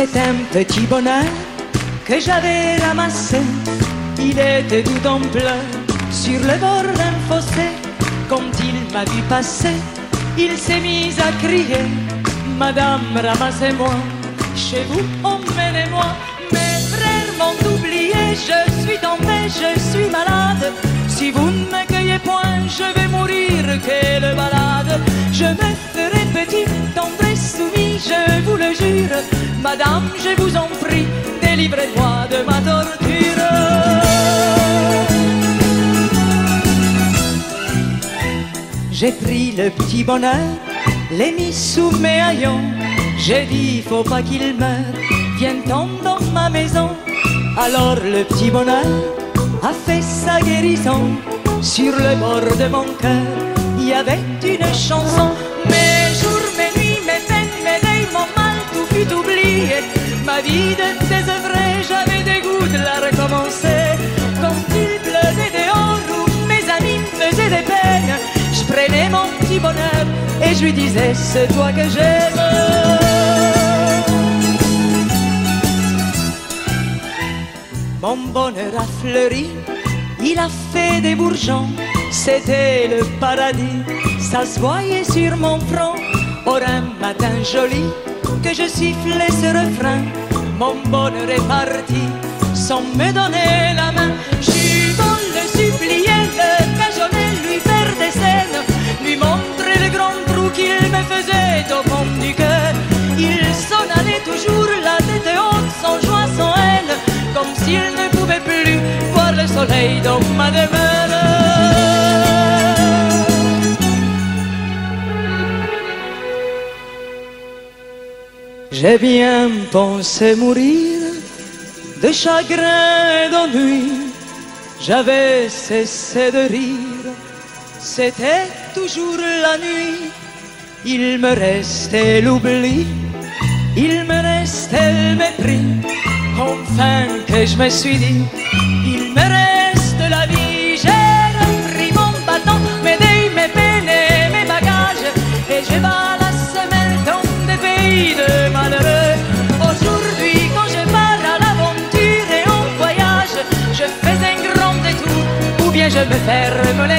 C'est un petit bonheur que j'avais ramassé. Il était tout en pleurs sur le bord d'un fossé. Quand il m'a vu passer, il s'est mis à crier Madame, ramassez-moi, chez vous, emmenez-moi. Mes frères m'ont oublié, je suis tombé, Madame, je vous en prie, délivrez-moi de ma torture. J'ai pris le petit bonheur, l'ai mis sous mes haillons. J'ai dit, faut pas qu'il meure, viens-t'en dans ma maison. Alors le petit bonheur a fait sa guérison. Sur le bord de mon cœur, il y avait une chanson. Ma vie de désœuvrée, j'avais des goûts de la recommencer. Quand il pleuvait dehors où mes amis me faisaient des peines, je prenais mon petit bonheur et je lui disais c'est toi que j'aime. Mon bonheur a fleuri, il a fait des bourgeons, c'était le paradis, ça se voyait sur mon front. Or un matin joli, que je sifflais ce refrain, mon bonheur est parti, sans me donner la main. Beau le supplier, le cajoler, lui faire des scènes, lui montrer le grand trou qu'il me faisait au fond du cœur. Il s'en allait toujours la tête haute, sans joie, sans haine, comme s'il ne pouvait plus voir le soleil dans ma demeure. J'ai bien pensé mourir de chagrin et d'ennui. J'avais cessé de rire, c'était toujours la nuit. Il me restait l'oubli, il me restait le mépris. Enfin que je me suis dit, il me reste je me ferme les